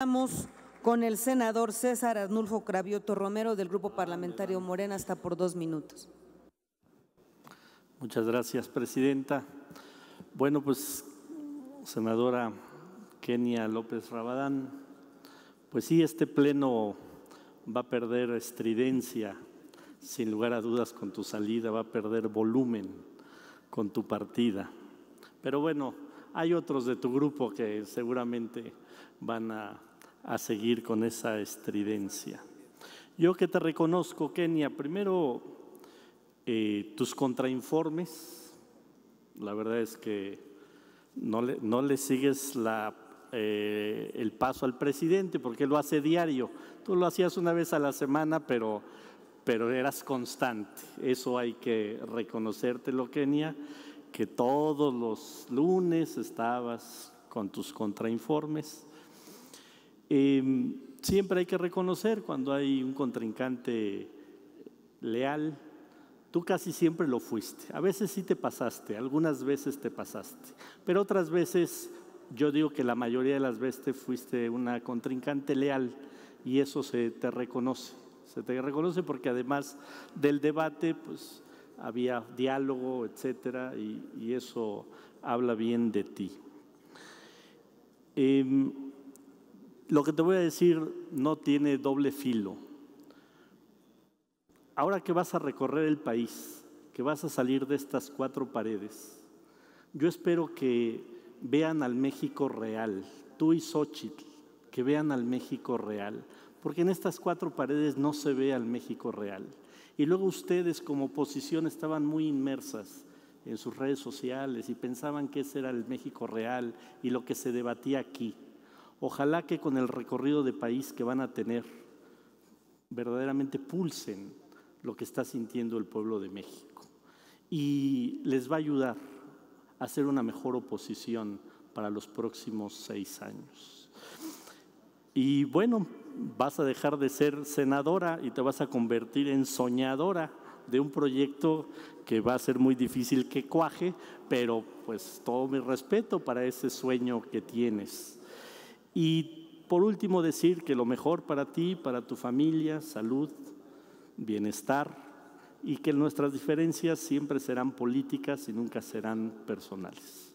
Vamos con el senador César Arnulfo Cravioto Romero del Grupo Parlamentario Morena hasta por dos minutos. Muchas gracias, Presidenta. Bueno, pues, senadora Kenia López Rabadán, pues sí, este pleno va a perder estridencia, sin lugar a dudas, con tu salida, va a perder volumen con tu partida. Pero bueno, hay otros de tu grupo que seguramente van a, seguir con esa estridencia. Yo que te reconozco, Kenia, primero eh, tus contrainformes, la verdad es que no le, sigues eh, el paso al presidente porque lo hace diario. Tú lo hacías una vez a la semana, pero, pero eras constante. Eso hay que reconocértelo, Kenia que todos los lunes estabas con tus contrainformes. Em, siempre hay que reconocer cuando hay un contrincante leal. Tú casi siempre lo fuiste. A veces sí te pasaste, algunas veces te pasaste, pero otras veces yo digo que la mayoría de las veces te fuiste una contrincante leal y eso se te reconoce. Se te reconoce porque además del debate, pues había diálogo, etcétera, y, eso habla bien de ti. Em, lo que te voy a decir no tiene doble filo. Ahora que vas a recorrer el país, que vas a salir de estas cuatro paredes, yo espero que vean al México real, tú y Xochitl, que vean al México real, porque en estas cuatro paredes no se ve al México real. Y luego ustedes como oposición estaban muy inmersas en sus redes sociales y pensaban que ese era el México real y lo que se debatía aquí. Ojalá que con el recorrido de país que van a tener, verdaderamente pulsen lo que está sintiendo el pueblo de México. Y les va a ayudar a hacer una mejor oposición para los próximos seis años. Y bueno, vas a dejar de ser senadora y te vas a convertir en soñadora de un proyecto que va a ser muy difícil que cuaje, pero pues todo mi respeto para ese sueño que tienes. Y por último decir que lo mejor para ti, para tu familia, salud, bienestar y que nuestras diferencias siempre serán políticas y nunca serán personales.